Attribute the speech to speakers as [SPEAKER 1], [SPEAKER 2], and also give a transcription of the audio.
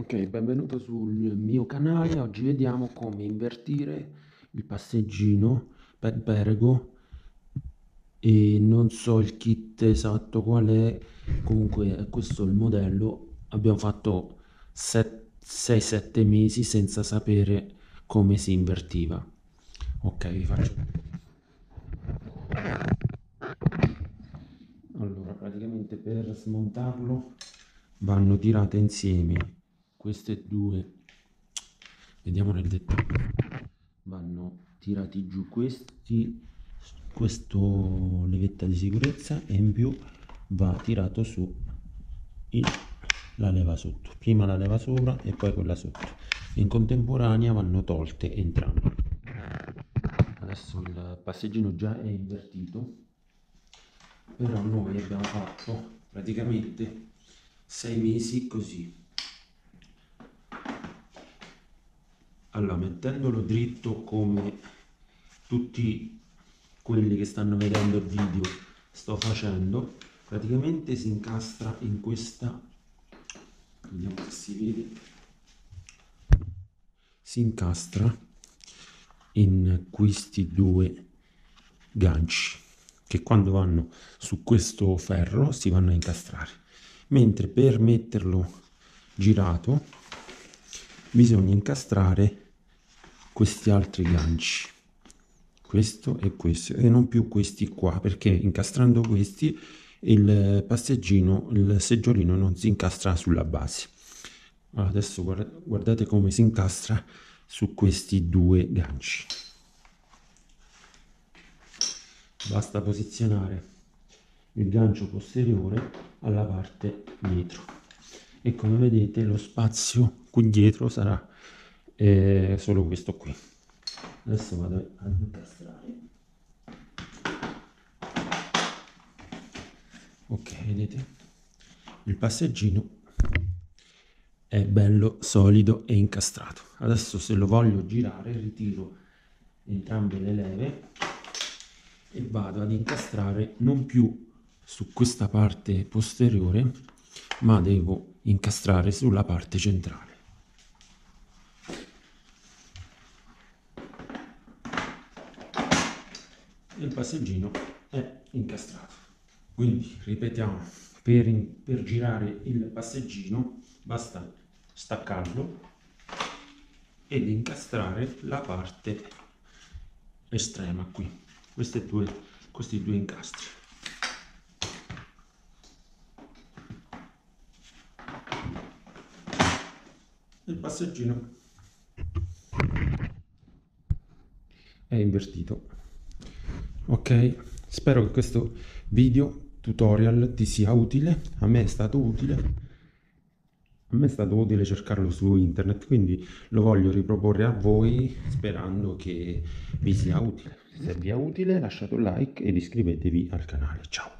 [SPEAKER 1] Ok, benvenuto sul mio canale. Oggi vediamo come invertire il passeggino per Pergo e non so il kit esatto qual è, comunque questo è il modello. Abbiamo fatto 6-7 mesi senza sapere come si invertiva. Ok, vi faccio allora praticamente per smontarlo vanno tirate insieme queste due vediamo nel dettaglio vanno tirati giù questi questo levetta di sicurezza e in più va tirato su il, la leva sotto. Prima la leva sopra e poi quella sotto. In contemporanea vanno tolte entrambe. Adesso il passeggino già è invertito. Però noi abbiamo fatto praticamente sei mesi così allora mettendolo dritto come tutti quelli che stanno vedendo il video sto facendo praticamente si incastra in questa vediamo se si vede si incastra in questi due ganci che quando vanno su questo ferro si vanno a incastrare. Mentre per metterlo girato bisogna incastrare questi altri ganci. Questo e questo e non più questi qua perché incastrando questi il passeggino il seggiolino non si incastra sulla base. Adesso guardate come si incastra su questi due ganci. Basta posizionare il gancio posteriore alla parte dietro. E come vedete lo spazio qui dietro sarà eh, solo questo qui. Adesso vado ad incastrare. Ok vedete? Il passeggino è bello solido e incastrato. Adesso se lo voglio girare ritiro entrambe le leve e vado ad incastrare non più su questa parte posteriore ma devo incastrare sulla parte centrale il passeggino è incastrato. Quindi ripetiamo per, per girare il passeggino basta staccarlo ed incastrare la parte estrema qui. Due questi due incastri. Il passeggino è invertito ok spero che questo video tutorial ti sia utile. A me è stato utile. A me è stato utile cercarlo su internet quindi lo voglio riproporre a voi sperando che vi sia utile. Se vi è utile lasciate un like ed iscrivetevi al canale. Ciao